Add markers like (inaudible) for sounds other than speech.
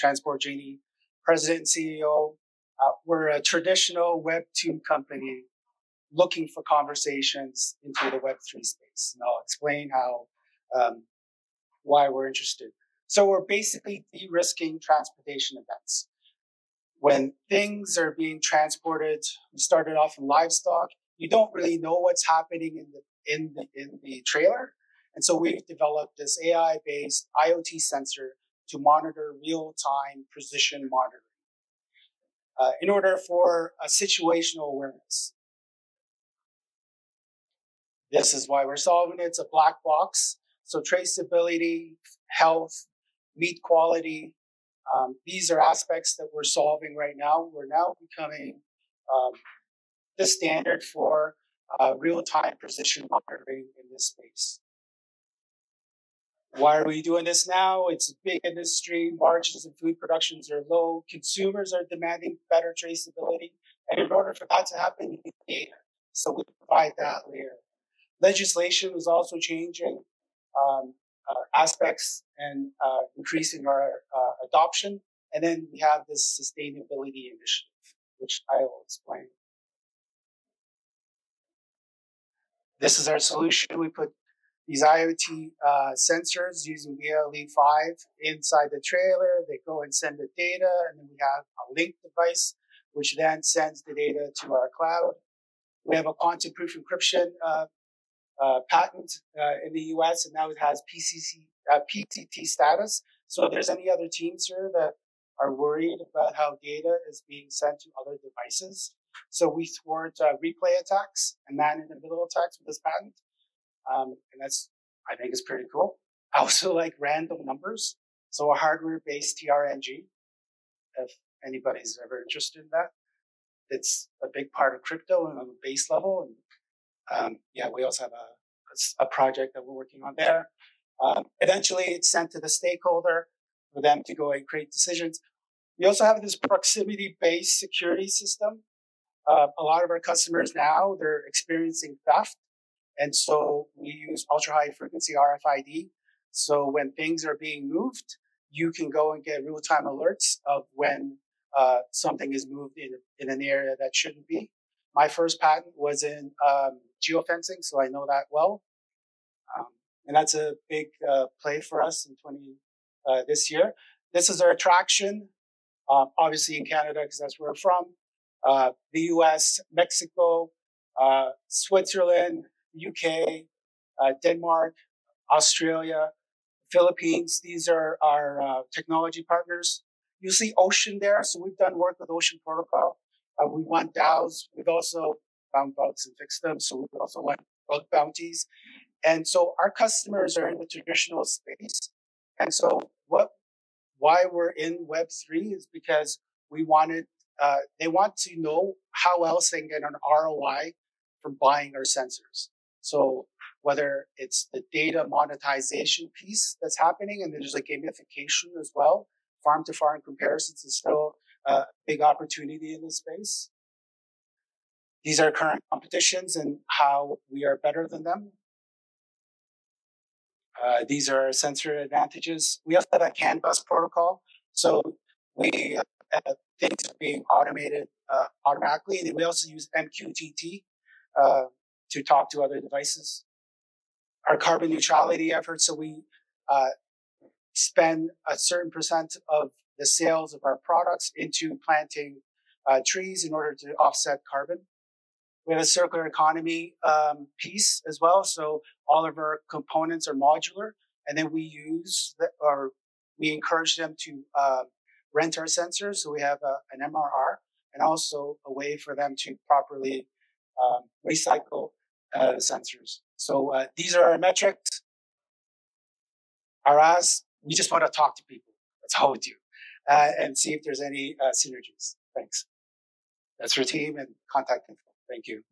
Transport Genie, President and CEO. Uh, we're a traditional Web 2 company looking for conversations into the Web3 space. And I'll explain how, um, why we're interested. So we're basically de-risking transportation events. When things are being transported, we started off in livestock. You don't really know what's happening in the in the in the trailer, and so we've developed this AI-based IoT sensor to monitor real-time precision monitoring uh, in order for a situational awareness. This is why we're solving it. It's a black box. So traceability, health, meat quality, um, these are aspects that we're solving right now. We're now becoming um, the standard for uh, real-time precision monitoring in this space. Why are we doing this now? It's a big industry. Margins in food productions are low. Consumers are demanding better traceability. And in order for that to happen, you need data. So we provide that layer. Legislation is also changing um, uh, aspects and uh, increasing our uh, adoption. And then we have this sustainability initiative, which I will explain. This is our solution. We put these IoT uh, sensors using BLE5 inside the trailer. They go and send the data, and then we have a link device, which then sends the data to our cloud. We have a quantum proof encryption uh, uh, patent uh, in the US, and now it has PCC, uh, PTT status. So if there's any other teams here that are worried about how data is being sent to other devices, so we thwart uh, replay attacks and man in the middle attacks with this patent. Um, and that's, I think is pretty cool. I also (laughs) like random numbers. So a hardware based TRNG, if anybody's ever interested in that, it's a big part of crypto and on the base level. And um, yeah, we also have a, a, project that we're working on there. Um, eventually, it's sent to the stakeholder for them to go and create decisions. We also have this proximity based security system uh, a lot of our customers now, they're experiencing theft. And so we use ultra high frequency RFID. So when things are being moved, you can go and get real time alerts of when uh, something is moved in, in an area that shouldn't be. My first patent was in um, geofencing, so I know that well. Um, and that's a big uh, play for us in 20 uh, this year. This is our attraction, uh, obviously in Canada because that's where we're from uh, the US, Mexico, uh, Switzerland, UK, uh, Denmark, Australia, Philippines. These are our uh, technology partners. You see Ocean there. So we've done work with Ocean Protocol. Uh, we want DAOs. We've also found bugs and fixed them. So we also want bug bounties. And so our customers are in the traditional space. And so what, why we're in Web3 is because we wanted uh, they want to know how else they can get an ROI from buying our sensors. So whether it's the data monetization piece that's happening, and there's a gamification as well. Farm to farm comparisons is still a big opportunity in this space. These are current competitions and how we are better than them. Uh, these are sensor advantages. We also have a CAN bus protocol. So we uh, things are being automated uh, automatically. We also use MQTT to talk to other devices. Our carbon neutrality efforts, so we uh, spend a certain percent of the sales of our products into planting uh, trees in order to offset carbon. We have a circular economy um, piece as well. So all of our components are modular, and then we use the, or we encourage them to uh, rent our sensors. So we have a, an MRR and also a way for them to properly um, recycle uh, sensors. So uh, these are our metrics. Our as we just want to talk to people. That's all we do, uh, and see if there's any uh, synergies. Thanks. That's our team and contact info. Thank you.